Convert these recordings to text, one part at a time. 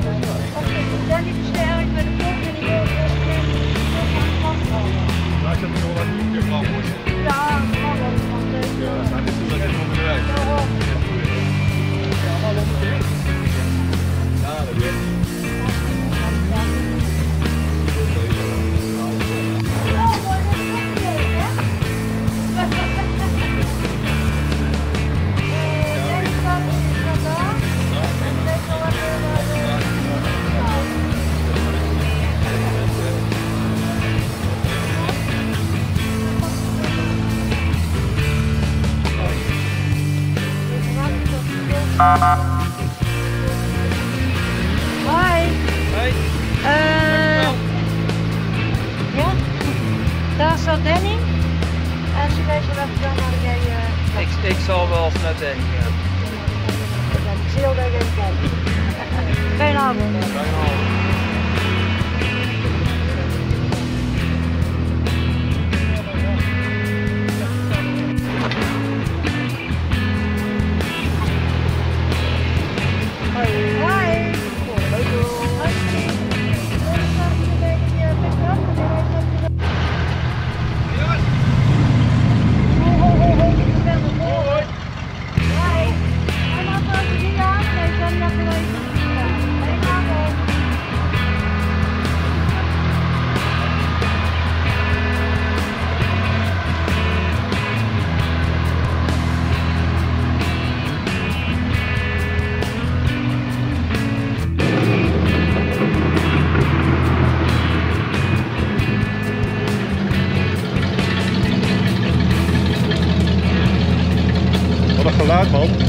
Okay, dann ist es schnell mit Hoi. Hey. Eh, ja, daar staat Danny. En ze wezen dat dan maar jij. eh, Ik, ik zal wel naar denken. Ja. Ik zie al dat je kijkt. Goedenavond. Hoi.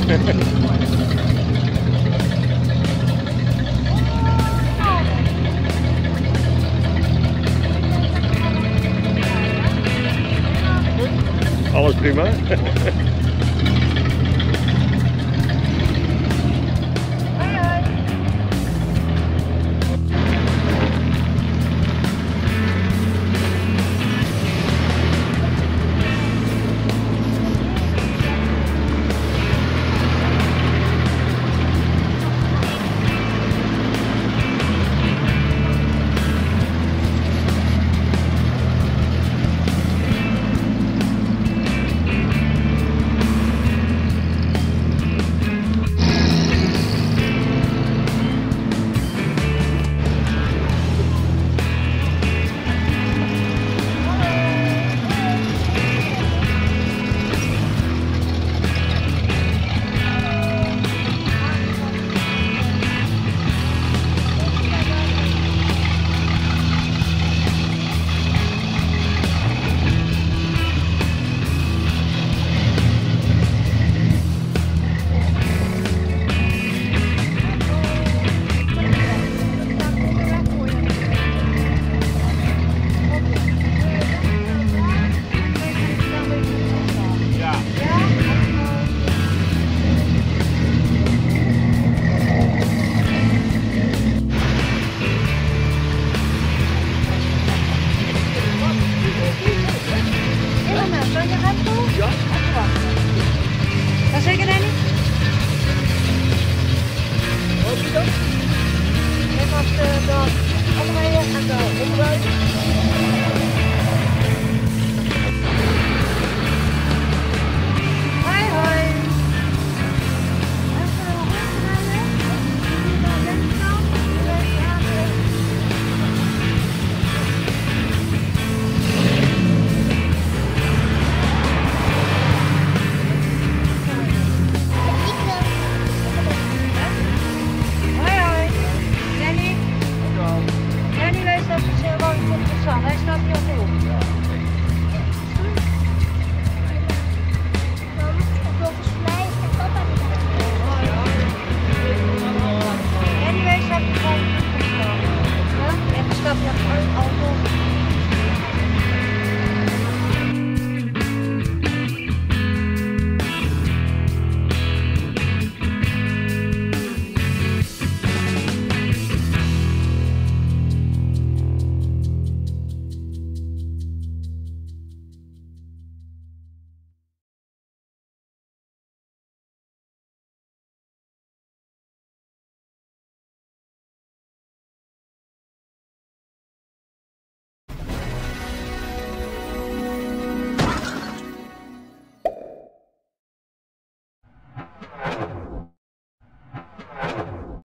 Alles prima. Áo.